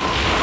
you